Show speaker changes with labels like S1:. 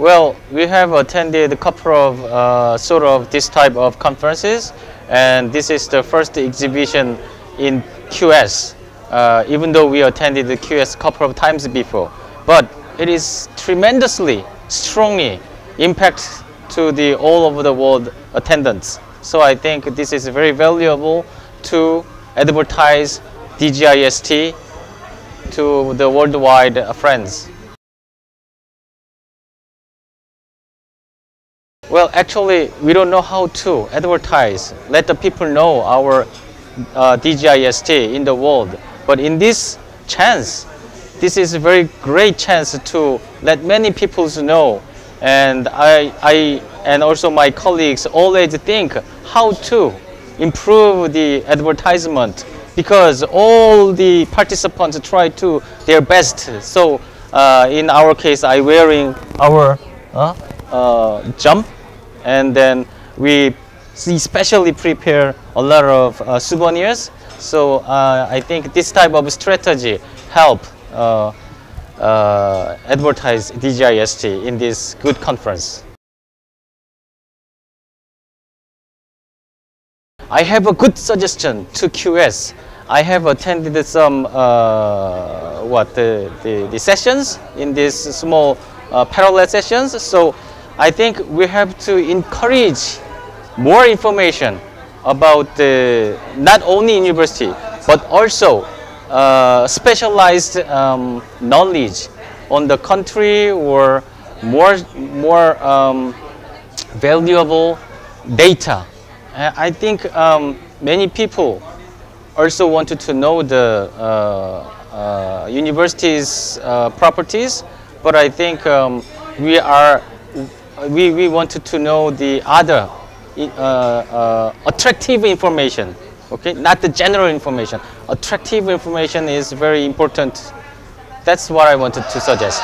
S1: Well, we have attended a couple of uh, sort of this type of conferences, and this is the first exhibition in QS. Uh, even though we attended the QS a couple of times before, but it is tremendously, strongly impact to the all over the world attendance. So I think this is very valuable to advertise DGIST to the worldwide friends. Well, actually, we don't know how to advertise, let the people know our uh, DGIST in the world. But in this chance, this is a very great chance to let many people know. And I, I and also my colleagues always think how to improve the advertisement because all the participants try to their best. So uh, in our case, I wearing our uh, uh, jump and then we especially prepare a lot of uh, souvenirs. So uh, I think this type of strategy help uh, uh advertise DGIST in this good conference. I have a good suggestion to QS. I have attended some uh, what the, the, the, sessions in these small uh, parallel sessions. So I think we have to encourage more information about the, not only university, but also uh, specialized um, knowledge on the country or more, more um, valuable data. I think um, many people also wanted to know the uh, uh, university's uh, properties, but I think um, we are we, we wanted to know the other uh, uh, attractive information, okay? Not the general information. Attractive information is very important. That's what I wanted to suggest.